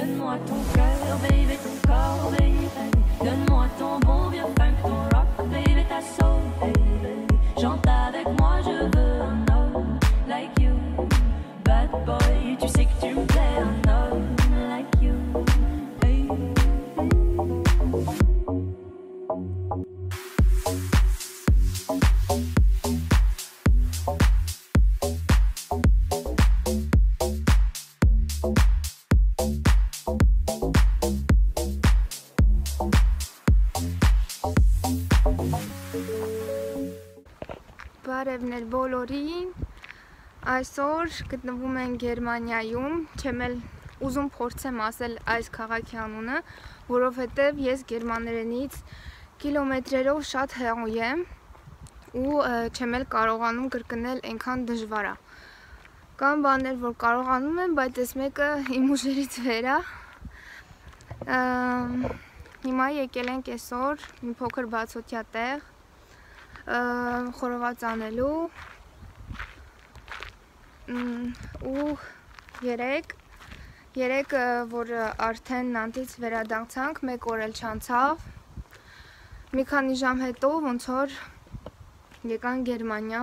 Donne-moi ton cœur, baby, Այսօր գտնվում են Գերմանիայում, չեմ էլ ուզում փորձեմ ասել այս քաղաքի անունը, որովհետև ես գերմաներենից կիլոմետրերով շատ հեռու եմ ու չեմ էլ կարողանում կրկնել այնքան դժվար է։ Կան բաներ, որ կարողանում եմ, բայց այս մեկը իմ ուժերից վեր է։ Հիմա եկել ենք այսօր մի փոքր բացօթյա տեղ, ը, խորոված անելու Մ, ու երեք երեք ը, որ արդեն նանտից վերադարձանք, մեկ օր էլ չանցավ։ Մի քանի ժամ հետո ոնց որ եկան Գերմանիա,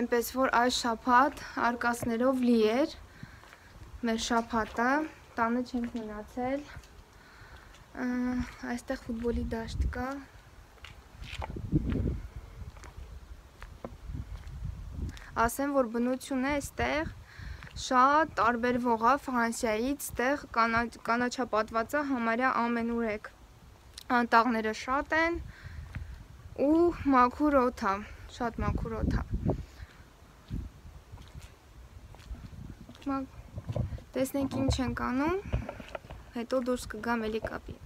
այնպես որ այս շաբաթ արկածներով լի էր մեր շաբաթը, տանը չենք մնացել։ Այստեղ ֆուտբոլի դաշտ կա, ասեմ, որ բնությունը այստեղ շատ տարբերվող է Ֆրանսիայից, այստեղ կանաչ- կանաչապատված է համարյա ամենուրեք։ Անտառները շատ են ու մաքուր օդ է, շատ մաքուր օդ է։ տեսնենք ինչ ենք անում, հետո դուրս կգամ էլի կապի։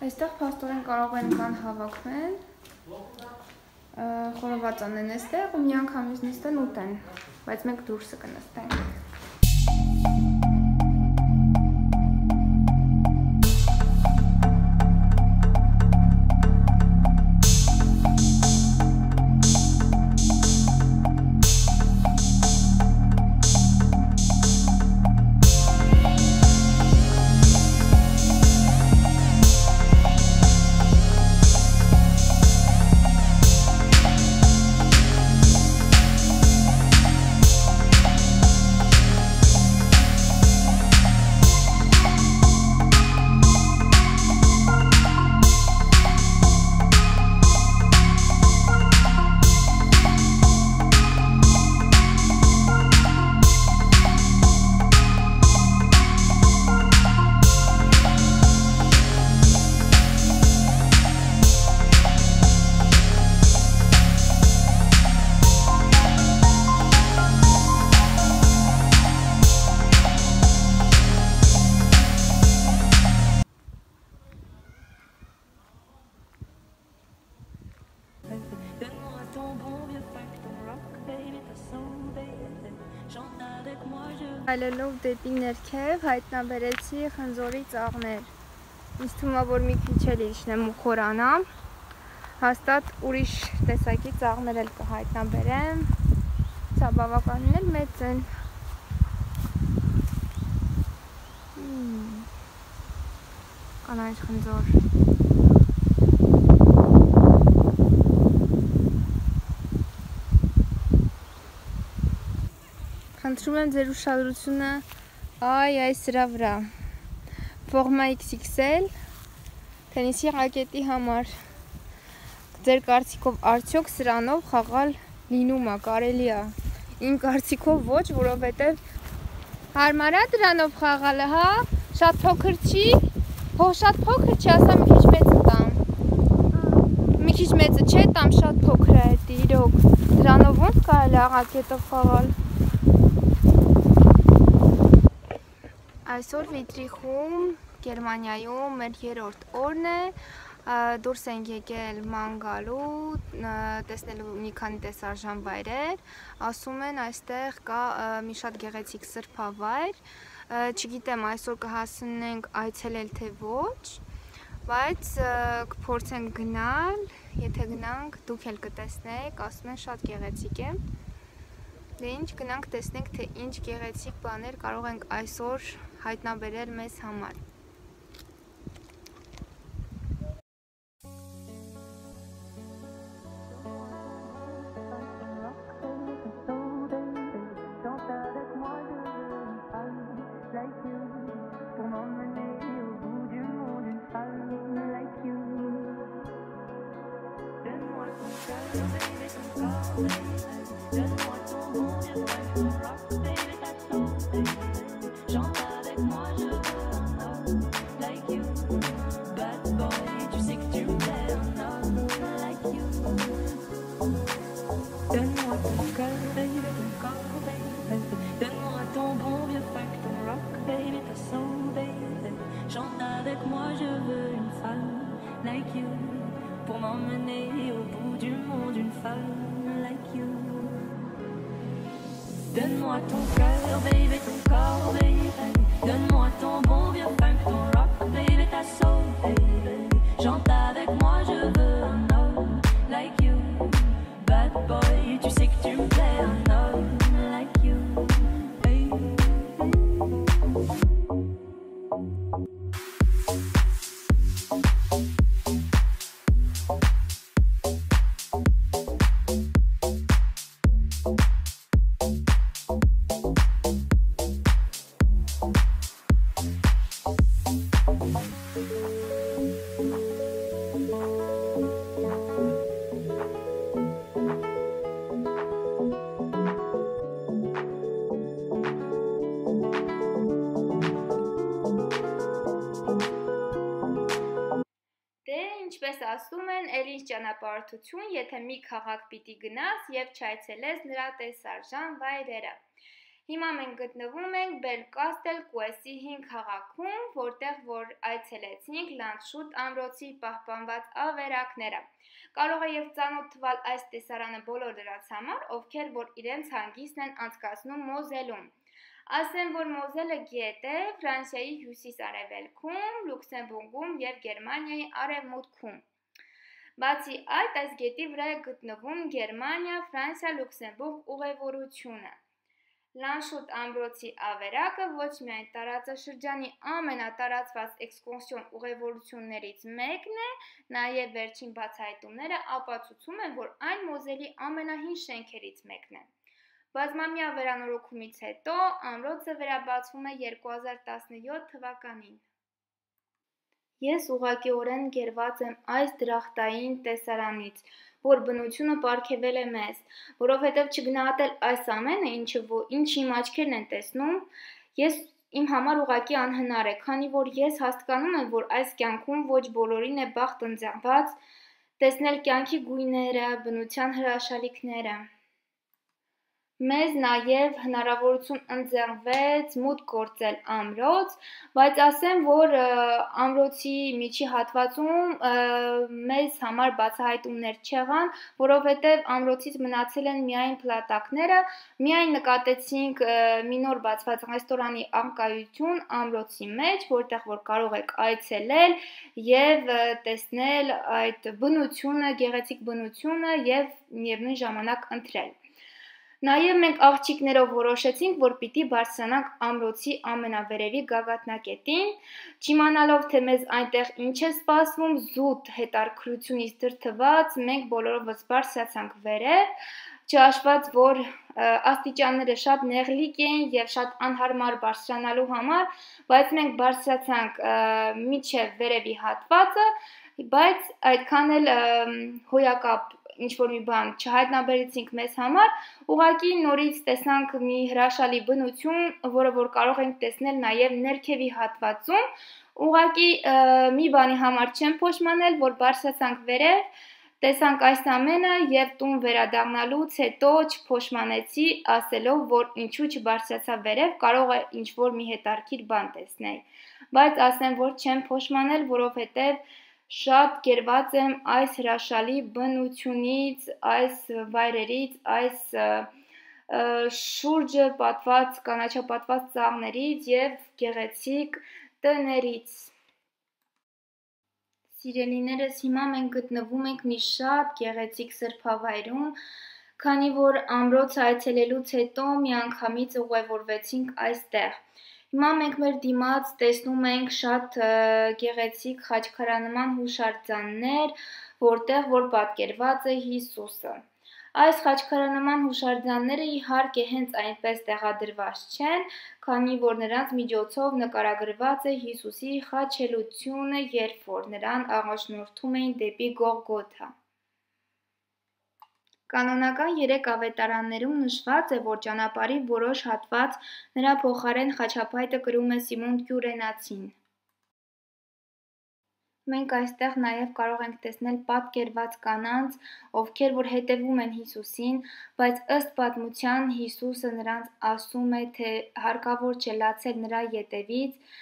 Այստեղ փաստորեն կարող են կան հավաքվել։ ը, Խորոված անեն այստեղ ու մի անգամ նստեն ուտեն, բայց մենք դուրսը կնստենք։ je Այլելով դեպի ներքև հայտնաբերեցի խնձորի ծաղներ։ Ինձ թվում է, որ մի քիչ էլ իջնեմ ու խորանամ։ Հաստատ ուրիշ տեսակի ծաղներ էլ կհայտնաբերեմ։ Սա բավականին էլ մեծ են։ Կանաչ խնձոր։ Խնդրում եմ ձեր ուշադրությունը այ այս սրա վրա։ Ֆորմա XXL տենիսի ռակետի համար։ Ձեր կարծիքով արդյոք սրանով խաղալ լինում է, կարելի է։ Իմ կարծիքով ոչ, որովհետև հարմար է դրանով խաղալը, հա? Շատ փոքր չի։ Փող շատ փոքր չի, ասա մի քիչ մեծը տամ։ Մի քիչ մեծը չէ, տամ շատ փոքր է դա, իրոք։ Դրանով ո՞նց կարելի աղակետով խաղալ։ Այսօր Վիտրիխում, Գերմանիայում մեր երրորդ օրն է, դուրս ենք եկել ման գալու, տեսնելու մի քանի տեսարժան վայրեր, ասում են այստեղ կա մի շատ գեղեցիկ սրբավայր, չգիտեմ այսօր կհասնենք այցելել թե ոչ, բայց կփորձենք գնալ, եթե գնանք դուք էլ կտեսնեք, ասում են շատ գեղեցիկ է։ Դե ինչ գնանք տեսնենք թե ինչ գեղեցիկ բաներ կարող ենք այսօր հայտնաբերել մեզ համար։ Donne-moi ton cœur, baby, ton corps, baby. Donne-moi ton bon vieux funk, ton rock, baby, ta soul, baby. Chante avec moi, je veux un homme like you. Bad boy, tu sais que tu me plais, ճանապարհորդություն, եթե մի քաղաք պիտի գնաս եւ չայցելես նրա տեսարժան վայրերը։ Հիմա մենք գտնվում ենք Belcastel Cuesi-հին քաղաքում, որտեղ որ այցելեցինք Լանդշուտ ամրոցի պահպանված ավերակները։ Կարող է եւ ծանոթ թվալ այս տեսարանը բոլոր դրանց համար, ովքեր որ իրենց հանգիստն են անցկացնում Մոզելում։ Ասեմ, որ Մոզելը գետ է Ֆրանսիայի հյուսիս-արևելքում, Լյուքսեմբուրգում եւ Գերմանիայի արևմուտքում։ Բացի այդ, այս գետի վրա է գտնվում Գերմանիա, Ֆրանսիա, Լյուքսեմբուրգ ուղևորությունը։ Լանշուտ ամրոցի ավերակը ոչ միայն տարածաշրջանի ամենատարածված էքսկուրսիոն ուղևորություններից մեկն է, նաև վերջին բացահայտումները ապացուցում են, որ այն Մոզելի ամենահին շենքերից մեկն է։ Բազմամյա վերանորոգումից հետո ամրոցը վերաբացվում է 2017 թվականին։ Ես ուղղակիորեն գերված եմ այս դրախտային տեսարանից, որ բնությունը ապարգևել է մեզ, որովհետև չգնահատել այս ամենը, ինչը ինչ իմ աչքերն են տեսնում, ես իմ համար ուղղակի անհնար է, քանի որ ես հասկանում եմ, որ այս կյանքում ոչ բոլորին է բախտ ընձեռված տեսնել կյանքի գույները, բնության հրաշալիքները։ Մեզ նաև հնարավորություն ընձեռվեց մուտք գործել ամրոց, բայց ասեմ, որ ամրոցի միջի հատվածում մեզ համար բացահայտումներ չեղան, որովհետև ամրոցից մնացել են միայն փլատակները, միայն նկատեցինք մի նոր բացված ռեստորանի անկայություն ամրոցի մեջ, որտեղ որ կարող եք այցելել եւ տեսնել այդ բնությունը, գեղեցիկ բնությունը եւ միևնույն ժամանակ ընտրել։ Նաև մենք աղջիկներով որոշեցինք, որ պիտի բարձրանանք ամրոցի ամենավերևի գագաթնակետին, չիմանալով թե մեզ այնտեղ ինչ է սպասվում, զուտ հետարքրությունից դրթված, մենք բոլորովս բարձրացանք վերև, չհաշված որ աստիճանները շատ նեղլիկ էին եւ շատ անհարմար բարձրանալու համար, բայց մենք բարձրացանք միջև վերևի հատվածը, բայց այդքան էլ հոյակապ ինչ որ մի բան չհայտնաբերեցինք մեզ համար, ուղղակի նորից տեսանք մի հրաշալի բնություն, որը որ կարող ենք տեսնել նաև ներքևի հատվածում, Ուղղակի մի բանի համար չեմ փոշմանել, որ բարձրացանք վերև, տեսանք այս ամենը եւ տուն վերադառնալուց հետո չփոշմանեցի, ասելով, որ ինչու չբարձրացա վերև, կարող է ինչ որ մի հետարքիր բան տեսնել։ Բայց ասեմ, որ չեմ փոշմանել, որովհետեւ շատ գերված եմ այս հրաշալի բնությունից, այս վայրերից, այս շուրջը պատված կանաչապատված ծաղներից եւ գեղեցիկ տներից։ Սիրելիներս, հիմա մենք գտնվում ենք մի շատ գեղեցիկ սրբավայրում, քանի որ ամրոց այցելելուց հետո միանգամից ուղևորվեցինք այստեղ։ Հիմա մենք մեր դիմաց տեսնում ենք շատ գեղեցիկ խաչքարանման հուշարձաններ, որտեղ որ պատկերված է Հիսուսը։ Այս խաչքարանման հուշարձանները իհարկե հենց այնպես տեղադրված չեն, քանի որ նրանց միջոցով նկարագրված է Հիսուսի խաչելությունը, երբ որ նրան աղաշնորհթում էին դեպի Գողգոթա։ Կանոնական 3 ավետարաններում նշված է, որ ճանապարհի որոշ հատված նրա փոխարեն խաչապայտը կրում է Սիմոն Կյուրենացին։ Մենք այստեղ նաև կարող ենք տեսնել պատկերված կանանց, ովքեր որ հետևում են Հիսուսին, բայց ըստ պատմության Հիսուսը նրանց ասում է, թե հարկավոր չէ լացել նրա ետևից,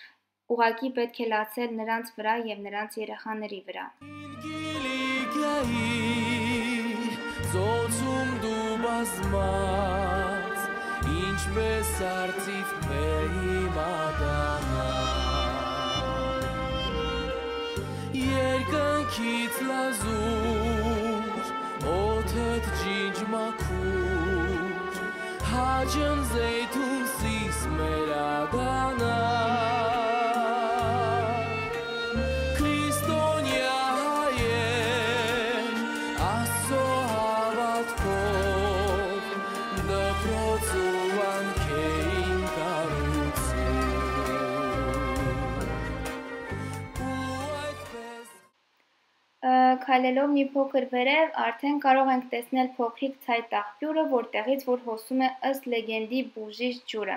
ուղղակի պետք է լացել նրանց վրա եւ նրանց երեխաների վրա։ Գիլիգայի ծոցում դու բազմած ինչպես արծիվ մեղիմադանա Երկնքից լազուր օթետ ջինջ մաքուր հաջն զեյթուն սիս մերադանա Քրիստոնյա Քայլելով մի փոքր վերև, արդեն կարող ենք տեսնել փոքրիկ ցայտ աղբյուրը, որտեղից որ հոսում է ըստ լեգենդի բուժիչ ջուրը։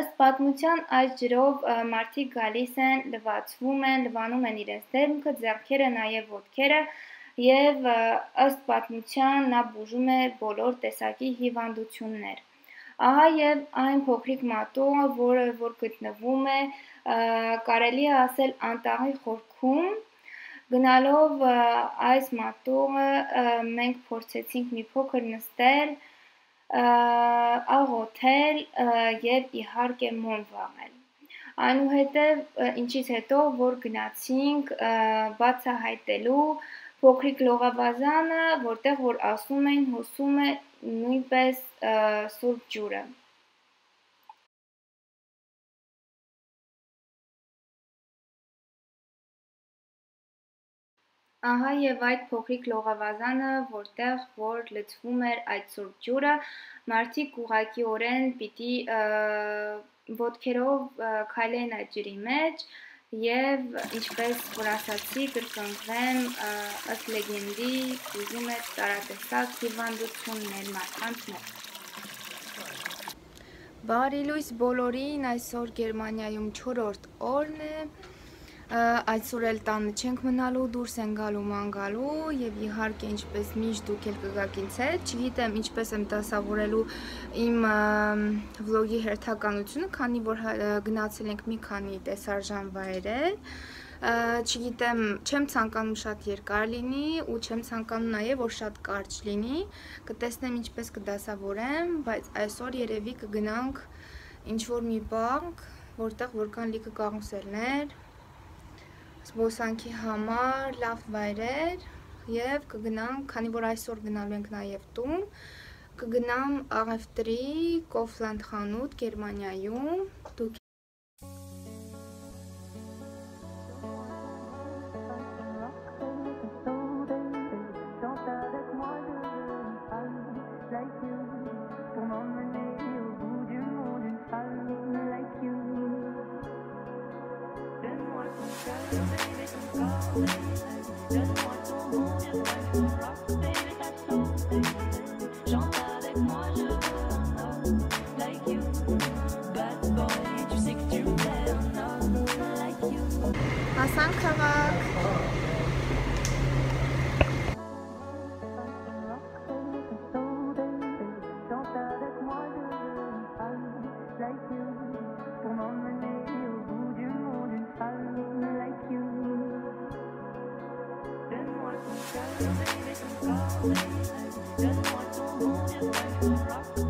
Ըստ պատմության այս ջրով մարդիկ գալիս են, լվացվում են, լվանում են իրենց դեմքը, ձեռքերը, նաև ոտքերը եւ ըստ պատմության նա բուժում է բոլոր տեսակի հիվանդություններ։ Ահա եւ այն փոքրիկ մատուղը, որը որ գտնվում է, կարելի է ասել անտաղի խորքում, Գնալով այս մատուղը ը, մենք փորձեցինք մի փոքր նստել, աղոթել եւ իհարկե մոմ վաղել։ Այնուհետև ինչից հետո որ գնացինք բացահայտելու փոքրիկ լողավազանը, որտեղ որ ասում էին հոսում է նույնպես սուրբ ջուրը։ Ահա եւ այդ փոքրիկ լողավազանը, որտեղ որ լցվում էր այդ սուրբ ջուրը, մարդիկ ուղղակիորեն պիտի ը, քայլեն այդ ջրի մեջ եւ ինչպես որ ասացի, կրկնվեմ ը, ըստ լեգենդի ուզում է տարատեսակ հիվանդություններ մարդկանց Բարի լույս բոլորին, այսօր Գերմանիայում 4-րդ օրն է։ Այսօր էլ տանը չենք մնալու, դուրս են գալու ման գալու եւ իհարկե ինչպես միշտ դուք էլ կգաք ինձ հետ, չգիտեմ ինչպես եմ դասավորելու իմ վլոգի հերթականությունը, քանի որ գնացել ենք մի քանի տեսարժան վայրեր։ Չգիտեմ, չեմ ցանկանում շատ երկար լինի ու չեմ ցանկանում նաև որ շատ կարճ լինի։ Կտեսնեմ ինչպես կդասավորեմ, բայց այսօր երևի կգնանք ինչ որ մի բանկ, որտեղ որ կան լիքը կաղուսերներ, զբոսանքի համար լավ վայրեր եւ կգնանք, քանի որ այսօր գնալու ենք նաեւ տուն, կգնամ Աղևտրի Կոֆլանդ խանութ Գերմանիայում։ Դուք rock, rock, the rock.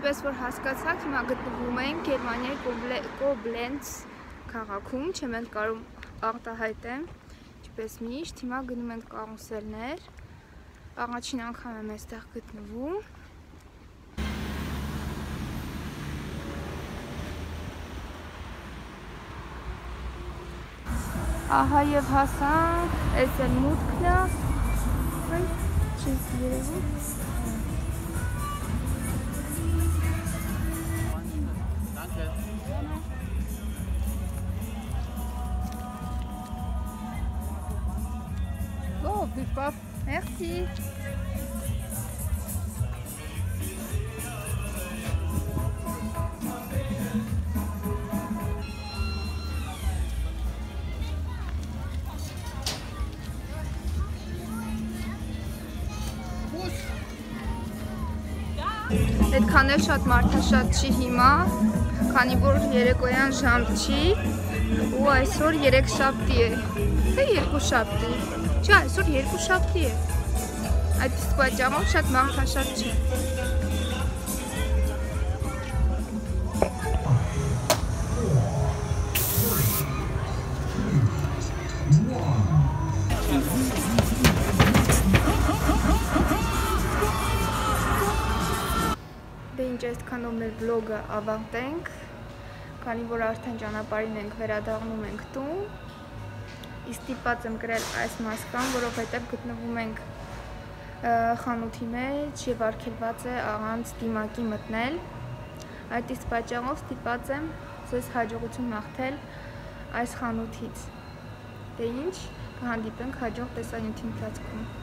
Ինչպես որ հասկացաք, հիմա գտնվում ենք Գերմանիայի Կոբլե- Կոբլենց քաղաքում, չեմ էլ կարող արտահայտեմ, ինչպես միշտ, հիմա գնում ենք կարուսելներ։ Առաջին անգամ եմ այստեղ գտնվում։ Ահա եւ հասանք, այս էլ մուտքն է։ Այ, չի երևում։ So, viel Spaß. Merci. Այդքան էլ շատ մարդաշատ չի հիմա, քանի որ երեկոյան ժամ չի ու այսօր 3 շաբթի է։ Թե 2 շաբթի։ Չէ, այսօր 2 շաբթի է։ Այդ պատճառով շատ մարդաշատ չի։ այսքանով մեր վլոգը ավարտենք, քանի որ արդեն ճանապարհին ենք վերադառնում ենք տուն։ Իսկ ստիպված եմ գրել այս մասկան, որովհետև գտնվում ենք խանութի մեջ եւ արգելված է առանց դիմակի մտնել։ Այդ իսկ պատճառով ստիպված եմ ձեզ հաջողություն մաղթել այս խանութից։ Դե ինչ, կհանդիպենք հաջող տեսանյութի ընթացքում։